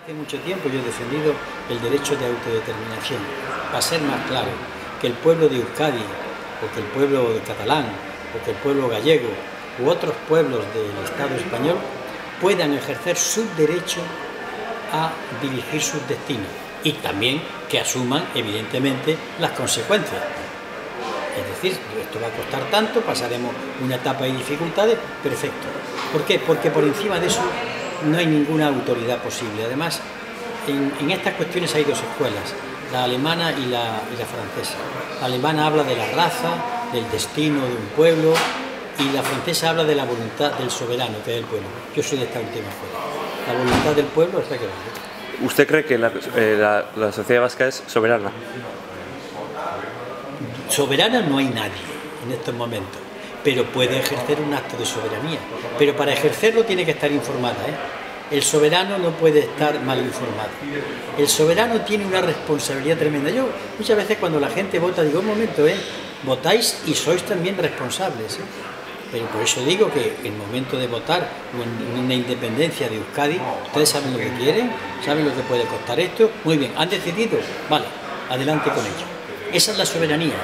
Hace mucho tiempo yo he defendido el derecho de autodeterminación. Para ser más claro, que el pueblo de Euskadi, o que el pueblo de catalán, o que el pueblo gallego, u otros pueblos del Estado español puedan ejercer su derecho a dirigir sus destinos y también que asuman, evidentemente, las consecuencias. Es decir, esto va a costar tanto, pasaremos una etapa de dificultades, perfecto. ¿Por qué? Porque por encima de eso no hay ninguna autoridad posible. Además, en, estas cuestiones hay dos escuelas, la alemana y la, y la francesa. La alemana habla de la raza, del destino de un pueblo, y la francesa habla de la voluntad del soberano, que es el pueblo. Yo soy de esta última escuela. La voluntad del pueblo es la que vale. ¿Usted cree que la, eh, la, sociedad vasca es soberana? Soberana no hay nadie en estos momentos, pero puede ejercer un acto de soberanía. Pero para ejercerlo tiene que estar informada. ¿eh? El soberano no puede estar mal informado. El soberano tiene una responsabilidad tremenda. Yo muchas veces cuando la gente vota digo, un momento, ¿eh? votáis y sois también responsables. ¿eh? Pero por eso digo que en el momento de votar en una independencia de Euskadi, ustedes saben lo que quieren, saben lo que puede costar esto, muy bien, han decidido, vale, adelante con ello. Esa es la soberanía,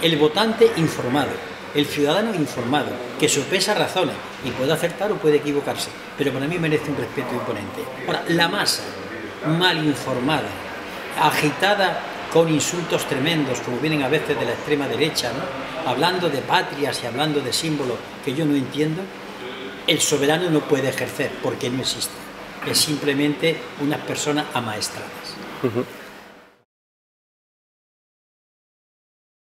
el votante informado, el ciudadano informado, que sopesa razones y puede acertar o puede equivocarse, pero para mí merece un respeto imponente. Ahora, la masa mal informada, agitada con insultos tremendos, como vienen a veces de la extrema derecha, hablando de patrias y hablando de símbolos que yo no entiendo, el soberano no puede ejercer porque no existe. Es simplemente unas personas amaestradas.